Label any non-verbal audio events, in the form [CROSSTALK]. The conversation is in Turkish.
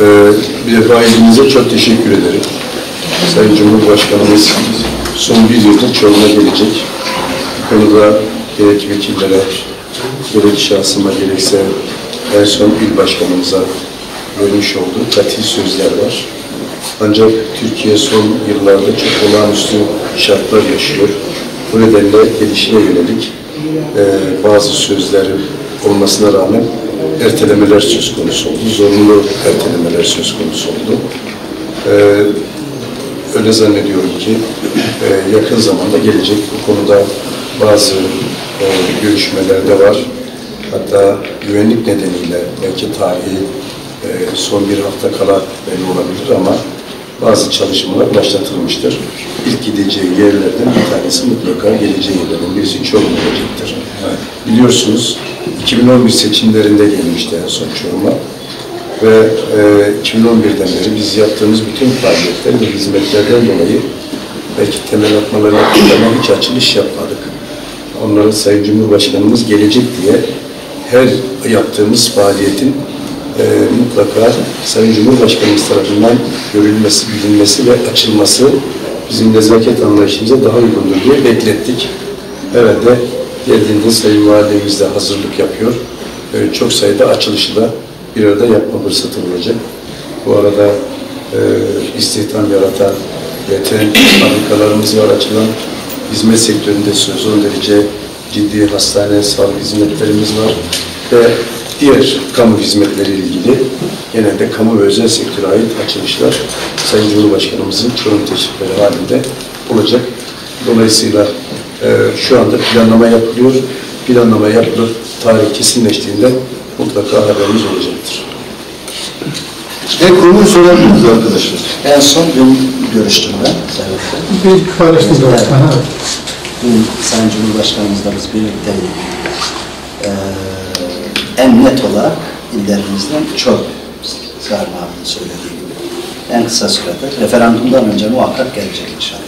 Ee, bir defa ilimize çok teşekkür ederim. Sayın Cumhurbaşkanımız son bir yıldır Çorum'a gelecek. Bu konuda gerek vekillere, gerek şahsıma gerekse en son il başkanımıza vermiş olduğu katil sözler var. Ancak Türkiye son yıllarda çok olağanüstü şartlar yaşıyor. Bu nedenle gelişine yönelik e, bazı sözlerin olmasına rağmen ertelemeler söz konusu oldu. Zorunlu ertelemeler söz konusu oldu. E, öyle zannediyorum ki e, yakın zamanda gelecek bu konuda bazı e, görüşmeler de var. Hatta güvenlik nedeniyle belki tarihi e, son bir hafta kala belli olabilir ama bazı çalışmalar başlatılmıştır. İlk gideceği yerlerden bir tanesi mutlaka geleceği yerlerden birisi Çorum olacaktır. Biliyorsunuz 2011 seçimlerinde gelmişti en son Çorum'a ve e, 2011'den beri biz yaptığımız bütün faaliyetler ve hizmetlerden dolayı belki temel atmaları ama hiç açılış yapmadık. Onları Sayın Cumhurbaşkanımız gelecek diye her yaptığımız faaliyetin e, mutlaka Sayın Cumhurbaşkanımız tarafından görülmesi, bilinmesi ve açılması bizim nezaket anlayışımıza daha uygundur diye beklettik. Herhalde geldiğinde Sayın Validemiz de hazırlık yapıyor. E, çok sayıda açılışı da bir arada yapma fırsatı olacak. Bu arada e, istihdam yaratan yeten [CLEARS THROAT] fabrikalarımız var açılan. Hizmet sektöründe son derece ciddi hastane, sağlık hizmetlerimiz var ve diğer kamu hizmetleri ilgili genelde kamu ve özel sektöre ait açılışlar Sayın Cumhurbaşkanımızın Çorum teşrifleri halinde olacak. Dolayısıyla şu anda planlama yapılıyor. Planlama yapılır, tarih kesinleştiğinde mutlaka haberimiz olacaktır. Ve konuyu sorabiliriz arkadaşlar. En son dün görüştüm ben Servet'le. Bir paylaştınız Evet. Dün Sayın Cumhurbaşkanımızla biz birlikteydik. Ee, en net olarak illerimizden çok Sarı abinin söylediği gibi en kısa sürede referandumdan önce muhakkak gelecek inşallah.